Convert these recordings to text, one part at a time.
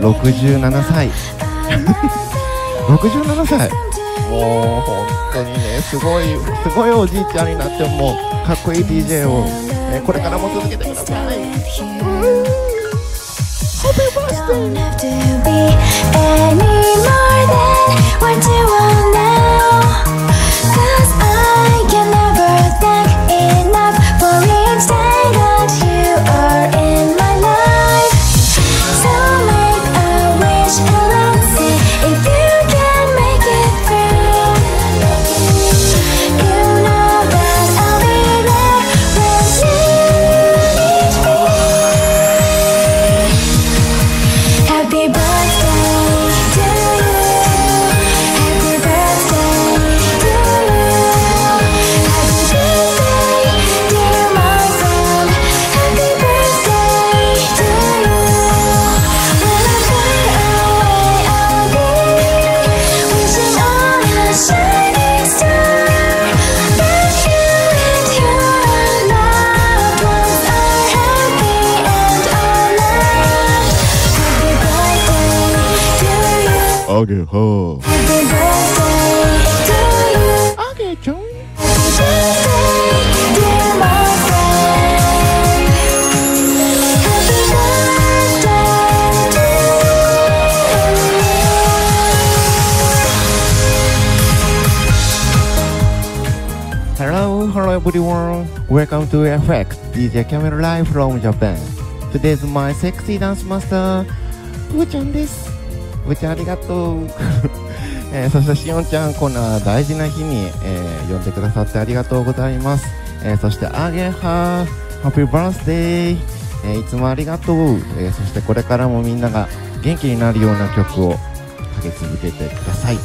67歳。67歳。もう本当にねすごい すごいおじいちゃんになってもかっこいい DJ を、えこれからも続けてください、Don't have to be any more than what you are now. Okay, oh. Okay, Joey. Hello, hello everyone. Welcome to FX DJ Camera Live from Japan. Today's my sexy dance master, Wu-chan です。ふーちゃんありがとう。えーそしてしおんちゃん、こんな大事な日に、えー呼んでくださってありがとうございます。えーそしてあげは、Happy Birthday、えーいつもありがとう、えーそしてこれからもみんなが元気になるような曲をかけ続けてください。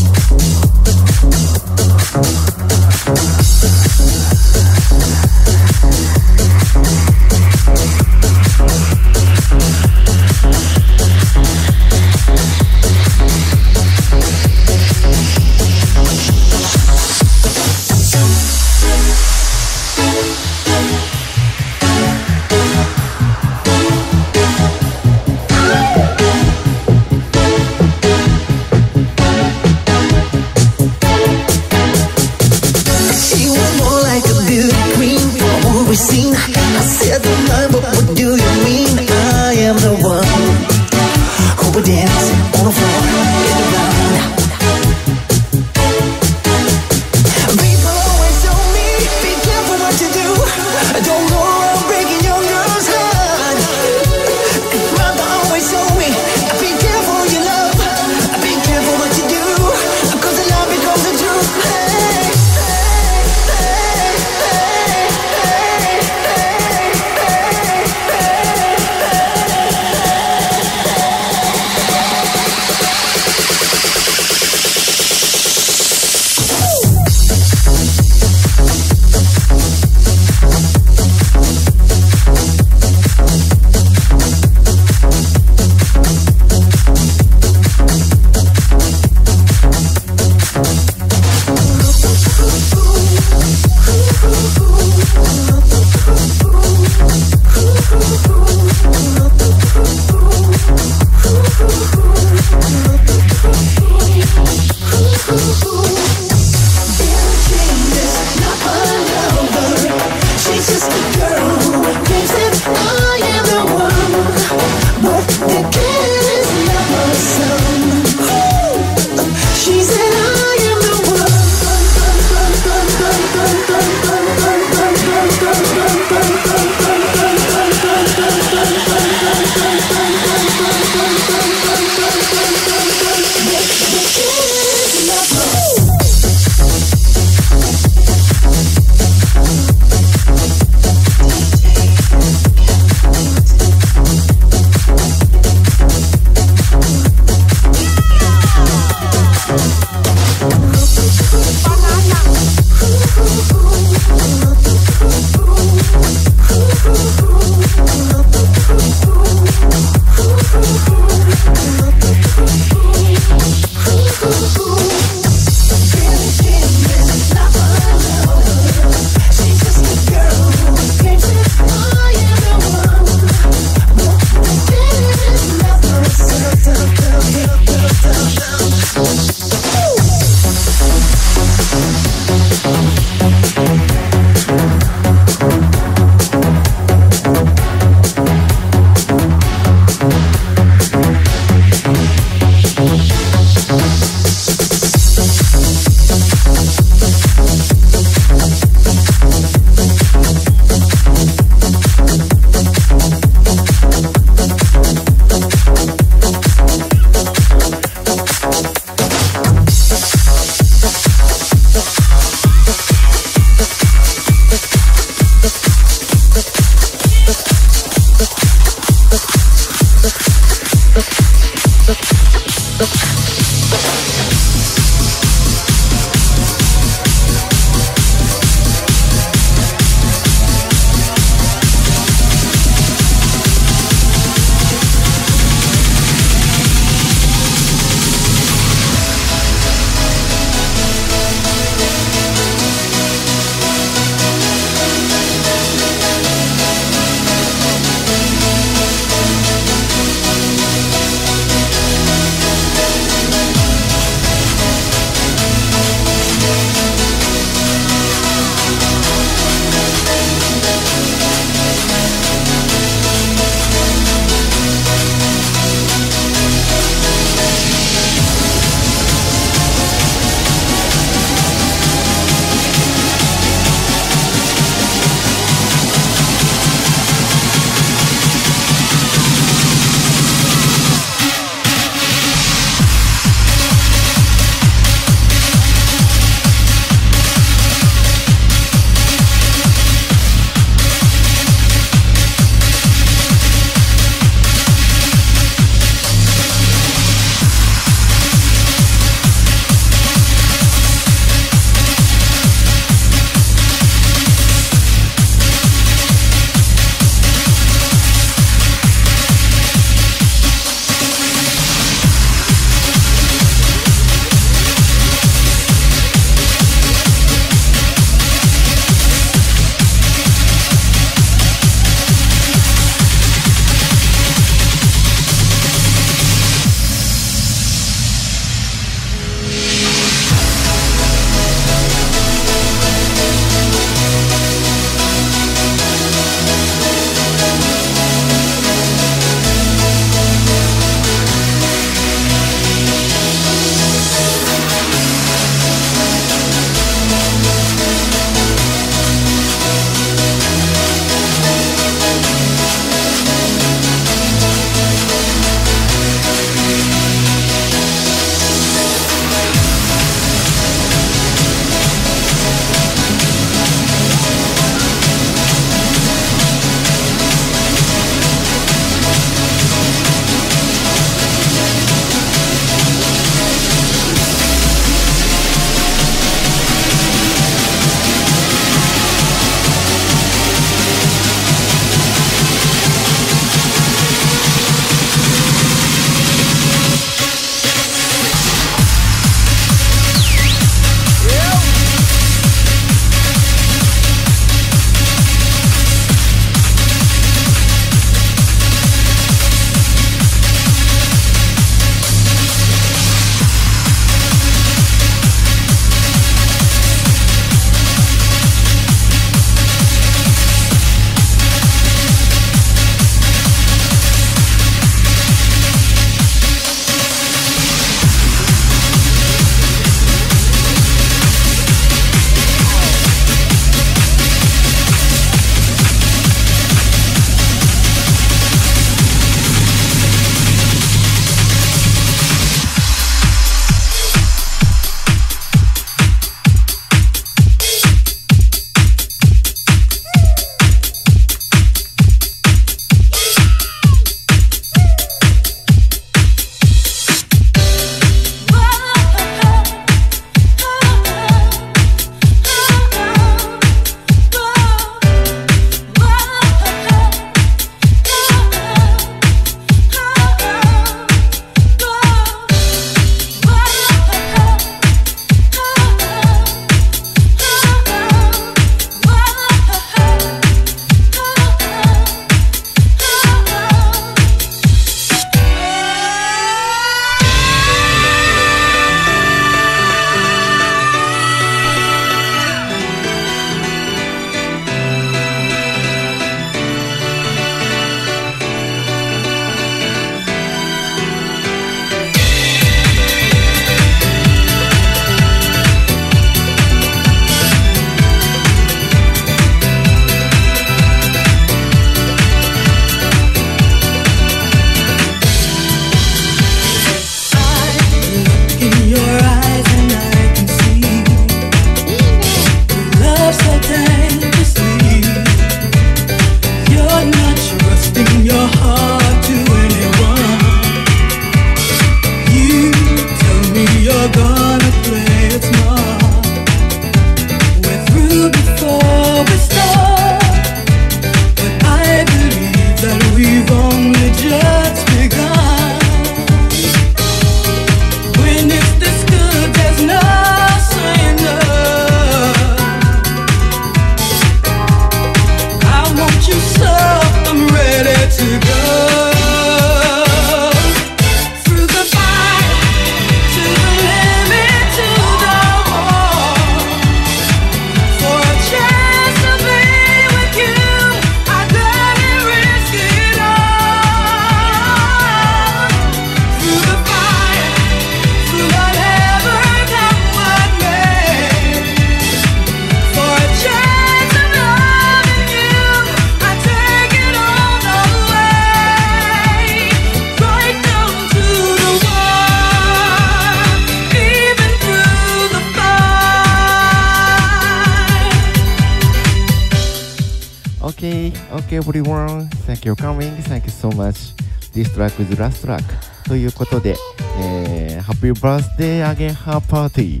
Everyone. Thank you for coming. Thank you so much. This track is last track. ということで、えー、Happy Birthday Again Her Party、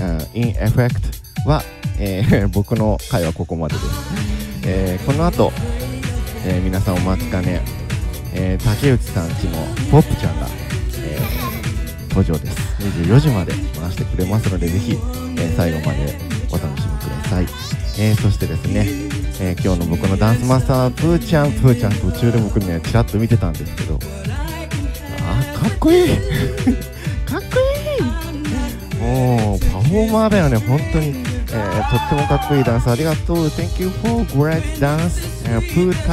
うん、in Effect は、えー 僕の回はここまでです。えーこの後、えー皆さんお待ちかね、えー竹内さんちのポップちゃんが、えー登場です。24時まで回してくれますので、ぜひ、えー最後までお楽しみください。えーそしてですね、えー今日の僕のダンスマスター、プーちゃん、プーちゃん途中で僕ね、ちらっと見てたんですけど、あー、かっこいい。かっこいい。もう、パフォーマーだよね、本当に。えーとってもかっこいいダンス。ありがとう。Thank you for great dance、えープータ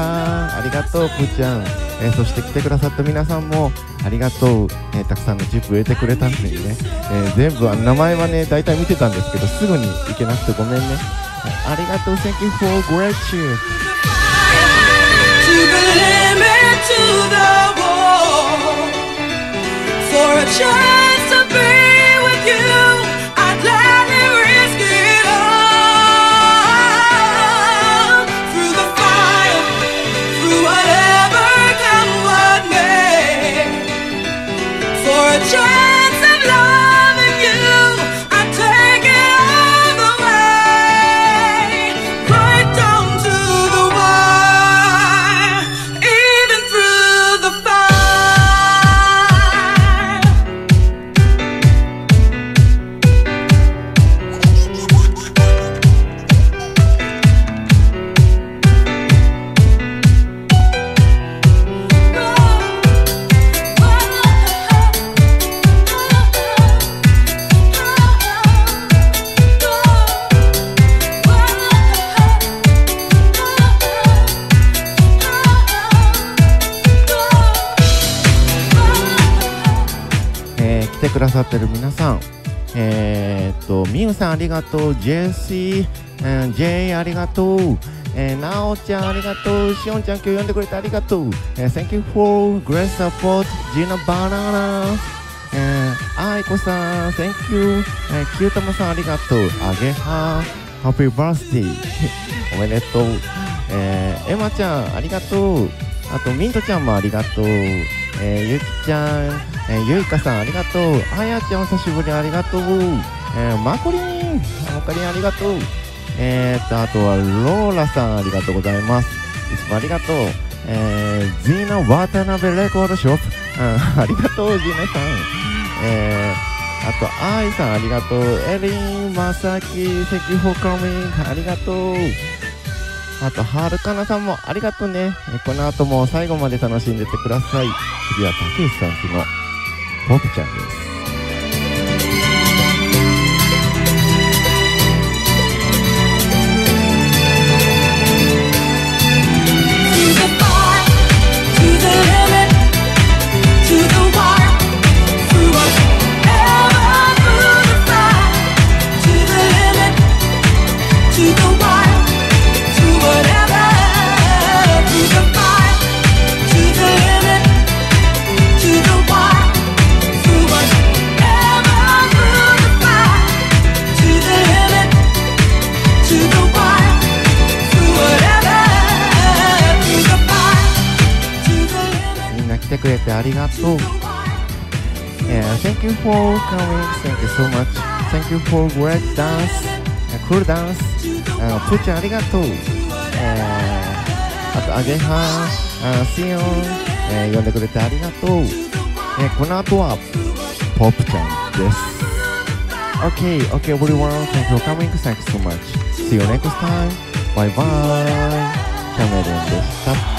ー。ありがとうプーちゃん、えそして来てくださった皆さんもありがとう、えたくさんのチップ入れてくれたんでね、え全部あ名前はね大体見てたんですけどすぐに行けなくてごめんね。ありがとう Thank you for great chip To the limit, to the wall. For a chance さってる皆さん、えーっと、みゆさんありがとう、ジェシー、えー、ジェイありがとう、えー、なおちゃんありがとう、しおんちゃん今日呼んでくれてありがとう、えー、Thank you for great support, ジナバナナ、えー、あいこさん、Thank you、えー、きゅうたまさんありがとう、あげは、Happy birthday、おめでとう、えー、エマちゃんありがとう、あとミントちゃんもありがとう、えー、ゆきちゃん、えー、ゆいかさんありがとう。あやちゃんお久しぶりありがとう。えー、まこりん、あまかりんありがとう。えー、と、あとはローラさんありがとうございます。いつもありがとう。えー、ジーナ渡辺レコードショップ。うん、ありがとう、ジーナさん。えー、あと、あいさんありがとう。エリン、まさき、関ほかみん、ありがとう。あと、はるかなさんもありがとうね。この後も最後まで楽しんでってください。次は竹内さんちのポくれてありがとう。Yeah, thank you for coming. Thank you so much. Thank you for great dance, cool dance. あの、プーちゃんありがとう。えー、あと、アゲハ、あシオン、えー、呼んでくれてありがとう。えー、この後は、ポップちゃんです。Okay, okay, everyone. Thank you for coming. Thank you so much. See you next time. Bye bye. キャメルンでした。